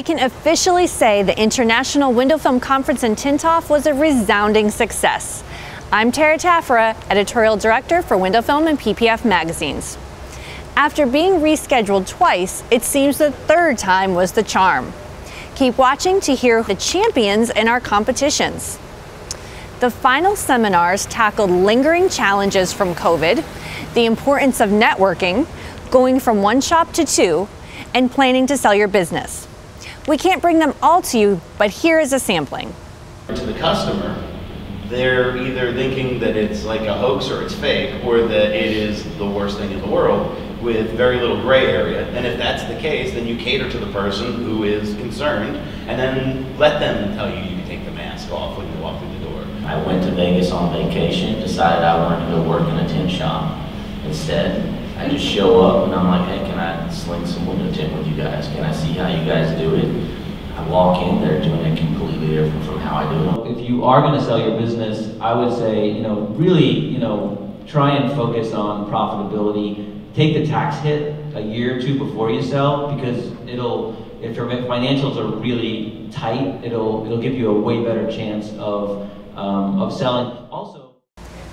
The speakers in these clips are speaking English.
we can officially say the International Window Film Conference in Tintoff was a resounding success. I'm Tara Taffera, Editorial Director for Window Film and PPF Magazines. After being rescheduled twice, it seems the third time was the charm. Keep watching to hear the champions in our competitions. The final seminars tackled lingering challenges from COVID, the importance of networking, going from one shop to two, and planning to sell your business. We can't bring them all to you, but here is a sampling. To the customer, they're either thinking that it's like a hoax or it's fake, or that it is the worst thing in the world with very little gray area. And if that's the case, then you cater to the person who is concerned, and then let them tell you you can take the mask off when you walk through the door. I went to Vegas on vacation, decided I wanted to go work in a tint shop instead. I just show up and I'm like, hey, can I sling some window tint with you guys? Can I see how you guys do it? I walk in, they're doing it completely different from how I do it. If you are going to sell your business, I would say, you know, really, you know, try and focus on profitability. Take the tax hit a year or two before you sell because it'll, if your financials are really tight, it'll, it'll give you a way better chance of, um, of selling. Also,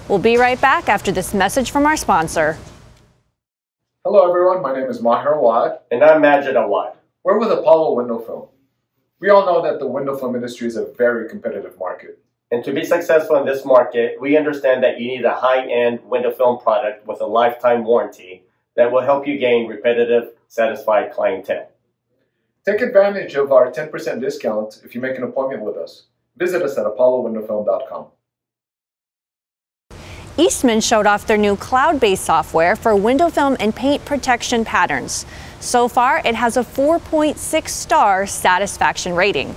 we'll be right back after this message from our sponsor. Hello everyone, my name is Maher Awad. And I'm Majid Awad. We're with Apollo Window Film. We all know that the window film industry is a very competitive market. And to be successful in this market, we understand that you need a high-end window film product with a lifetime warranty that will help you gain repetitive, satisfied clientele. Take advantage of our 10% discount if you make an appointment with us. Visit us at apollowindowfilm.com. Eastman showed off their new cloud-based software for window film and paint protection patterns. So far, it has a 4.6 star satisfaction rating.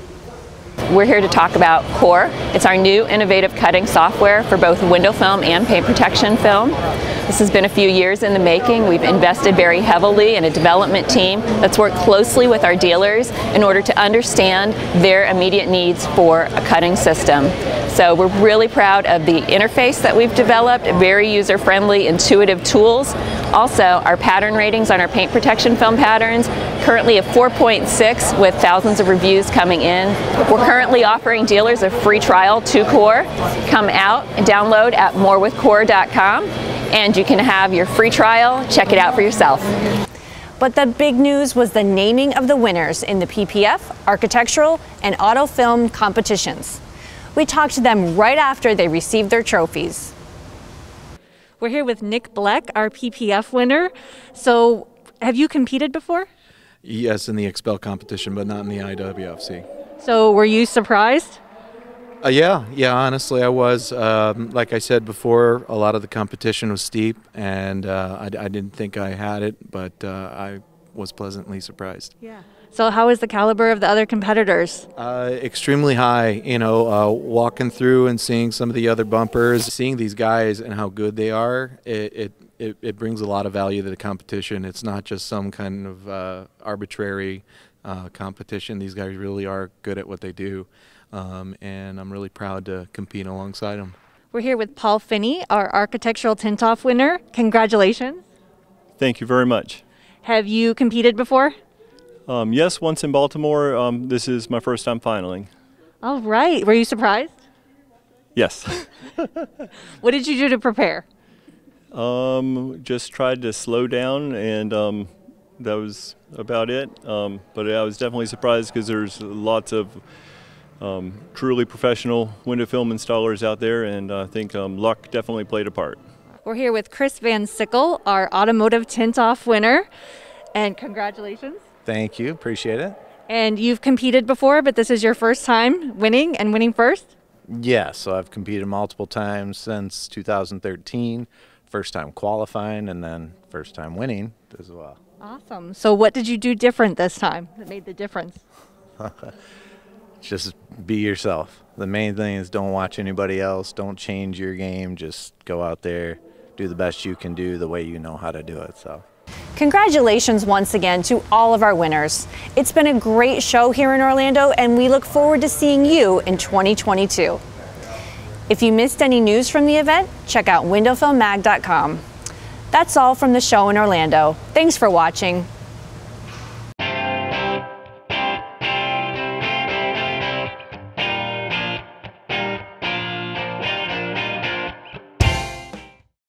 We're here to talk about Core. It's our new innovative cutting software for both window film and paint protection film. This has been a few years in the making. We've invested very heavily in a development team that's worked closely with our dealers in order to understand their immediate needs for a cutting system. So we're really proud of the interface that we've developed, very user-friendly, intuitive tools. Also, our pattern ratings on our paint protection film patterns, currently a 4.6 with thousands of reviews coming in. We're currently offering dealers a free trial to Core. Come out and download at morewithcore.com and you can have your free trial. Check it out for yourself. But the big news was the naming of the winners in the PPF, architectural, and auto film competitions. We talked to them right after they received their trophies. We're here with Nick Bleck, our PPF winner. So, have you competed before? Yes, in the XPEL competition, but not in the IWFC. So, were you surprised? Uh, yeah, yeah, honestly, I was. Um, like I said before, a lot of the competition was steep, and uh, I, I, didn't think I had it, but uh, I was pleasantly surprised. Yeah. So, how is the caliber of the other competitors? Uh, extremely high. You know, uh, walking through and seeing some of the other bumpers, seeing these guys and how good they are, it, it, it, it brings a lot of value to the competition. It's not just some kind of uh, arbitrary uh, competition. These guys really are good at what they do, um, and I'm really proud to compete alongside them. We're here with Paul Finney, our architectural Tintoff winner. Congratulations. Thank you very much. Have you competed before? Um, yes, once in Baltimore. Um, this is my first time finaling. All right. Were you surprised? Yes. what did you do to prepare? Um, just tried to slow down, and um, that was about it. Um, but I was definitely surprised because there's lots of um, truly professional window film installers out there, and I think luck definitely played a part. We're here with Chris Van Sickle, our automotive tint off winner, and congratulations. Thank you. Appreciate it. And you've competed before, but this is your first time winning and winning first? Yes. So I've competed multiple times since 2013. First time qualifying and then first time winning as well. Awesome. So what did you do different this time that made the difference? just be yourself. The main thing is don't watch anybody else. Don't change your game. Just go out there, do the best you can do the way you know how to do it. So. Congratulations once again to all of our winners. It's been a great show here in Orlando, and we look forward to seeing you in 2022. If you missed any news from the event, check out windowfilmmag.com. That's all from the show in Orlando. Thanks for watching.